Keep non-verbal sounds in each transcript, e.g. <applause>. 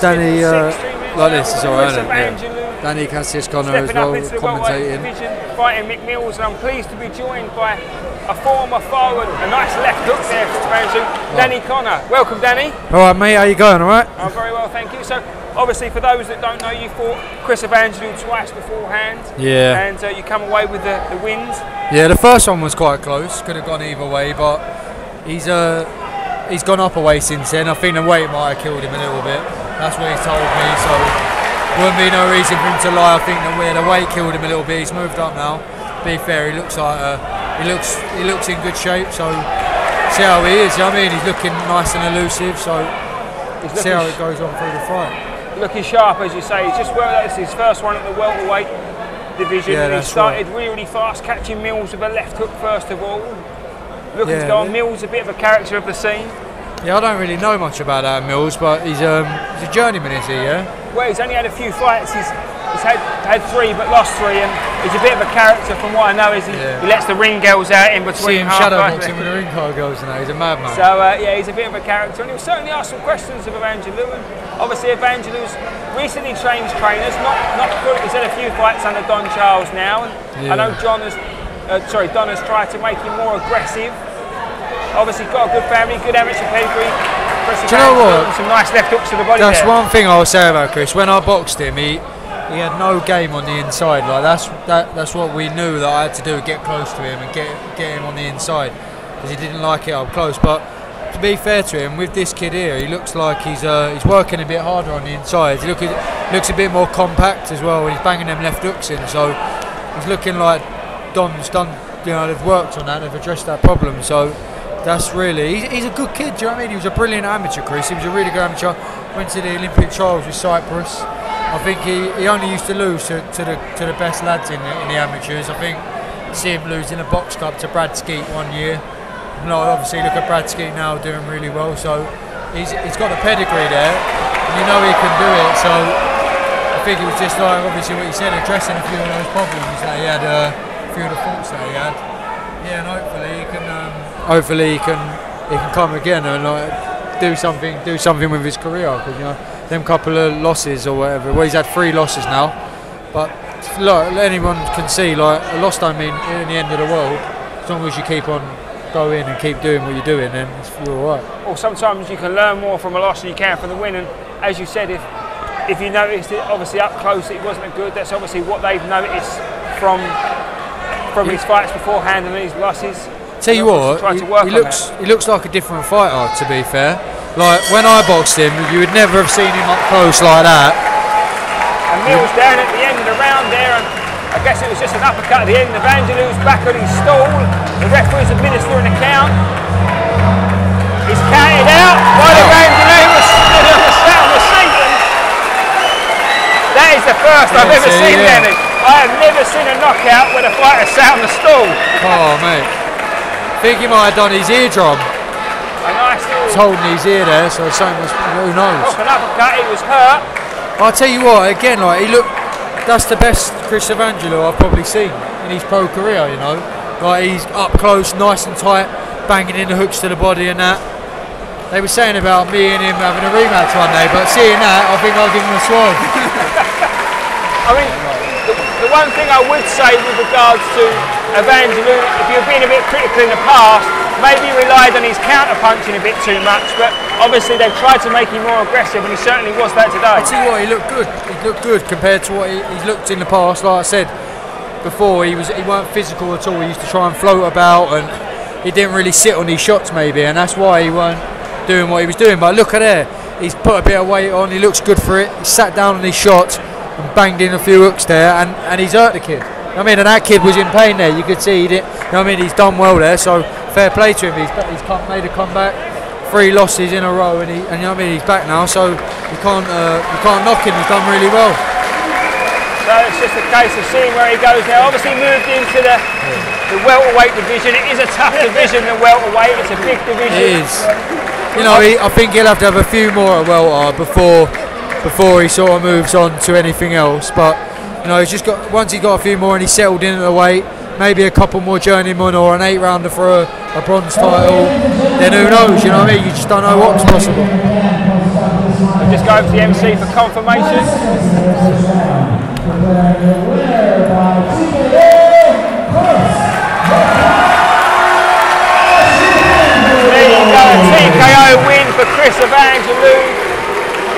Danny uh, like this is alright, Chris isn't it? Yeah. Danny Cassius Connor as well, up into the welterweight commentating. division, fighting Mick Mills, and I'm pleased to be joined by a former forward, a nice left hook there for Evangelou, Danny Connor. Welcome, Danny. Alright, mate, how you going? Alright? I'm very well, thank you. So, obviously, for those that don't know, you fought Chris Evangelou twice beforehand. Yeah. And uh, you come away with the, the wins. Yeah, the first one was quite close. Could have gone either way, but he's uh he's gone up a way since then. I think the weight might have killed him a little bit. That's what he's told me. So wouldn't be no reason for him to lie. I think the way the weight killed him a little bit. He's moved up now. Be fair, he looks like uh, he looks he looks in good shape. So see how he is. You know I mean, he's looking nice and elusive. So see how it goes on through the fight. looking sharp, as you say. He's just well, that's his first one at the welterweight division. Yeah, and he started really fast, catching Mills with a left hook first of all. Looking to Yeah, go on. Mills, a bit of a character of the scene. Yeah, I don't really know much about Adam Mills, but he's um he's a journeyman, is he? Yeah. Well, he's only had a few fights. He's, he's had, had three, but lost three. And he's a bit of a character, from what I know. Is he, Yeah. he lets the ring girls out in See between him half shadow boxing with the ring card girls now. He's a madman. So uh, yeah, he's a bit of a character, and he'll certainly ask some questions of Evangelou. And obviously, Evangelou's recently changed trainers. Not not good. He's had a few fights under Don Charles now, and I know John has, uh, sorry, Don has tried to make him more aggressive. Obviously, got a good family, good amateur pedigree. Do you know what? Some nice left hooks to the body That's there. one thing I'll say about Chris. When I boxed him, he he had no game on the inside. Like that's that that's what we knew that I had to do: get close to him and get get him on the inside because he didn't like it up close. But to be fair to him, with this kid here, he looks like he's uh, he's working a bit harder on the inside. He look, looks a bit more compact as well. When he's banging them left hooks in, so he's looking like Don's done. You know, they've worked on that. They've addressed that problem. So. That's really, he's, he's a good kid, do you know what I mean? He was a brilliant amateur, Chris. He was a really good amateur. Went to the Olympic trials with Cyprus. I think he, he only used to lose to, to the to the best lads in the, in the amateurs. I think see him lose in a box club to Brad Skeete one year. No, obviously look at Brad Skeete now doing really well. So he's, he's got the pedigree there, and you know he can do it. So I think it was just like obviously what you said, addressing a few of those problems that he had, uh, few of the faults that he had. Yeah, and hopefully he can. Um, hopefully he can he can come again and like do something do something with his career because you know them couple of losses or whatever. Well, he's had three losses now, but look, anyone can see like a loss don't mean in the end of the world. As long as you keep on going and keep doing what you're doing, then it's, you're all right. or sometimes you can learn more from a loss than you can from the win. And as you said, if if you noticed it, obviously up close, it wasn't good. That's obviously what they've noticed from from his fights beforehand and his losses. Tell you what, he, to work he looks he looks like a different fighter. To be fair, like when I boxed him, you would never have seen him up close like that. And Mills down at the end of the round there, and I guess it was just an uppercut at the end. Evangelou's back on his stool. The referee's administering a count. He's counted out oh. Evangelou <laughs> was the sat on the seat. That is the first I've ever see, seen, yeah. Danny. I have never seen a knockout where the fighter sat on the stool. Oh mate, think he might have done his eardrum. A nice He's little holding his ear there, so something was, who knows? off an uppercut. He was hurt. I'll tell you what, again, like he looked, that's the best Chris Evangelou I've probably seen in his pro career. You know, like he's up close, nice and tight, banging in the hooks to the body and that. They were saying about me and him having a rematch one day, but seeing that, I think I'll give him a swerve. <laughs> I mean, the, one thing I would say with regards to Evangelou, if you've been a bit critical in the past, maybe relied on his counter punching a bit too much, but obviously they've tried to make him more aggressive, and he certainly was that today. I tell you what, he looked good. He looked good compared to what he, he's looked in the past. Like I said before, he was he weren't physical at all. He used to try and float about, and he didn't really sit on his shots maybe, and that's why he weren't doing what he was doing. But look at there, he's put a bit of weight on. He looks good for it. He sat down on his shot and banged in a few hooks there, and, and he's hurt the kid. I mean, and that kid was in pain there. You could see he did. You know I mean, he's done well there. So fair play to him. He's he's come, made a comeback. Three losses in a row, and, he, and you know I mean. He's back now, so you can't uh, you can't knock him. He's done really well. So it's just a case of seeing where he goes now. Obviously moved into the, the welterweight division. It is a tough division, the welterweight. It's a big division. It is. You know, he, I think he'll have to have a few more at welter before before he sort of moves on to anything else. But you know, he's just got once he's got a few more and he settled in at the weight, maybe a couple more journeyman or an eight rounder for a, a bronze title. Then who knows? You know what I mean? You just don't know what's possible. We'll just go to the MC for confirmation. There you go, TKO win for Chris Evangelou.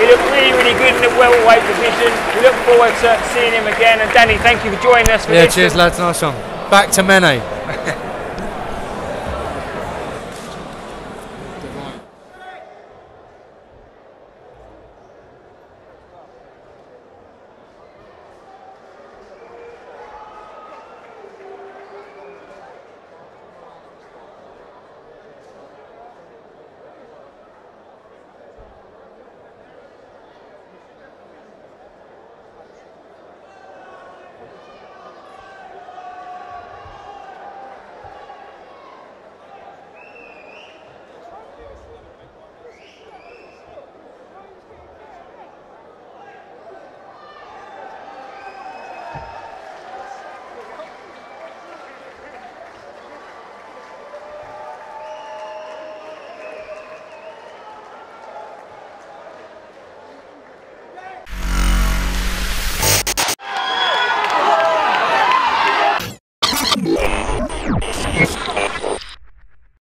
He looked really, really good in the welterweight division. We look forward to seeing him again. And Danny, thank you for joining us for Yeah, cheers, lads. Nice one. Back to Mene.